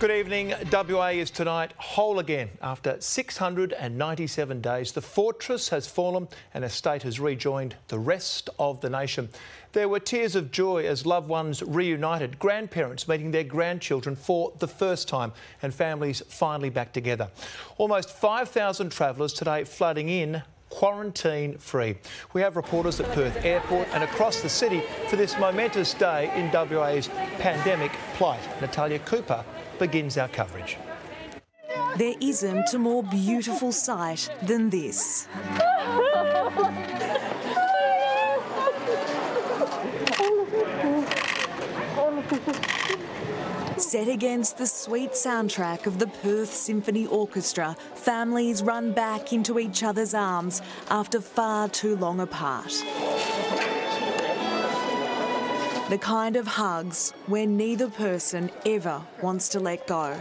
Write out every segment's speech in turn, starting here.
Good evening. WA is tonight whole again. After 697 days, the fortress has fallen and a state has rejoined the rest of the nation. There were tears of joy as loved ones reunited, grandparents meeting their grandchildren for the first time, and families finally back together. Almost 5,000 travellers today flooding in quarantine free. We have reporters at Perth Airport and across the city for this momentous day in WA's pandemic plight. Natalia Cooper begins our coverage. There isn't a more beautiful sight than this. Set against the sweet soundtrack of the Perth Symphony Orchestra, families run back into each other's arms after far too long apart. The kind of hugs where neither person ever wants to let go.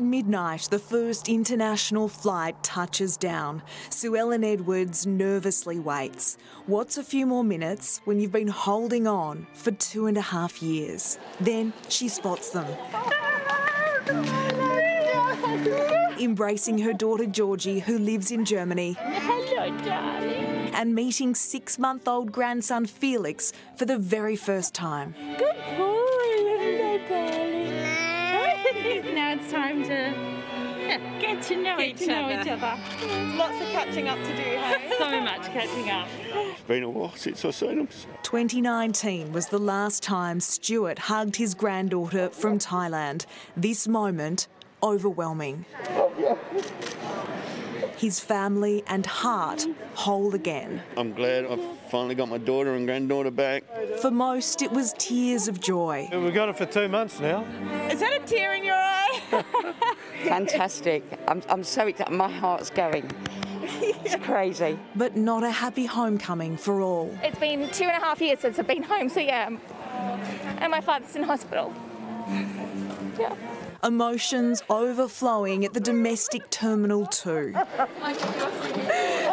At midnight, the first international flight touches down. Sue Ellen Edwards nervously waits. What's a few more minutes when you've been holding on for two and a half years? Then she spots them. Embracing her daughter Georgie, who lives in Germany. Hello, darling. And meeting six month old grandson Felix for the very first time. Good boy. Now it's time to yeah, get to know, Get each, to know other. each other. Lots of catching up to do, hey? so much catching up. It's been a while since I've seen them. 2019 was the last time Stuart hugged his granddaughter from Thailand. This moment, overwhelming. Oh, His family and heart whole again. I'm glad I've finally got my daughter and granddaughter back. For most, it was tears of joy. We've got it for two months now. Is that a tear in your eye? Fantastic. I'm, I'm so excited. My heart's going. It's crazy. But not a happy homecoming for all. It's been two and a half years since I've been home, so yeah. And my father's in hospital. Yeah. Emotions overflowing at the domestic terminal too.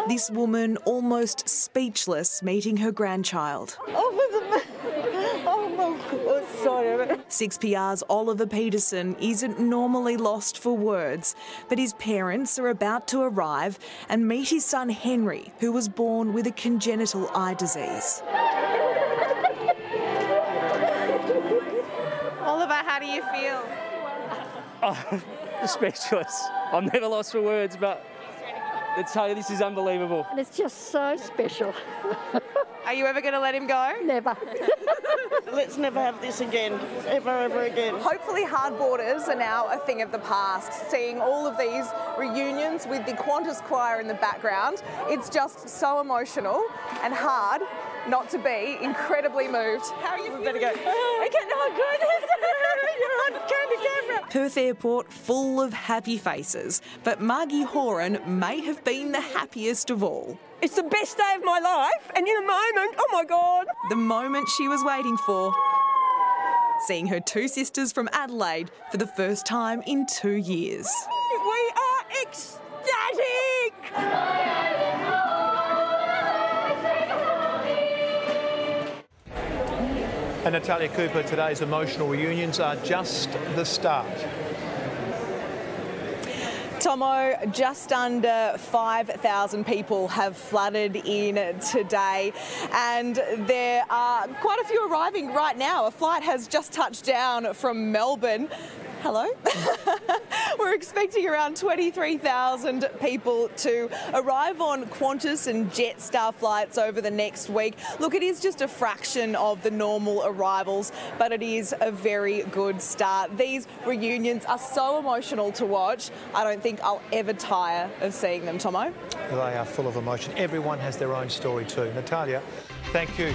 This woman almost speechless meeting her grandchild. oh, my God. Sorry. 6PR's Oliver Peterson isn't normally lost for words, but his parents are about to arrive and meet his son Henry, who was born with a congenital eye disease. How do you feel? Oh, speechless. I'm never lost for words, but let's tell you, this is unbelievable. And it's just so special. Are you ever going to let him go? Never. Let's never have this again, ever, ever again. Hopefully, hard borders are now a thing of the past. Seeing all of these reunions with the Qantas choir in the background, it's just so emotional and hard not to be incredibly moved. How are you? We better go. Okay, no, good. You're on camera. Perth Airport full of happy faces, but Margie Horan may have been the happiest of all. It's the best day of my life, and in a moment, oh my God. The moment she was waiting for. Seeing her two sisters from Adelaide for the first time in two years. We are ecstatic. And Natalia Cooper, today's emotional reunions are just the start. Tomo, just under 5,000 people have flooded in today, and there are quite a few arriving right now. A flight has just touched down from Melbourne. Hello. We're expecting around 23,000 people to arrive on Qantas and Jetstar flights over the next week. Look, it is just a fraction of the normal arrivals, but it is a very good start. These reunions are so emotional to watch. I don't think I'll ever tire of seeing them, Tomo. They are full of emotion. Everyone has their own story too. Natalia, thank you.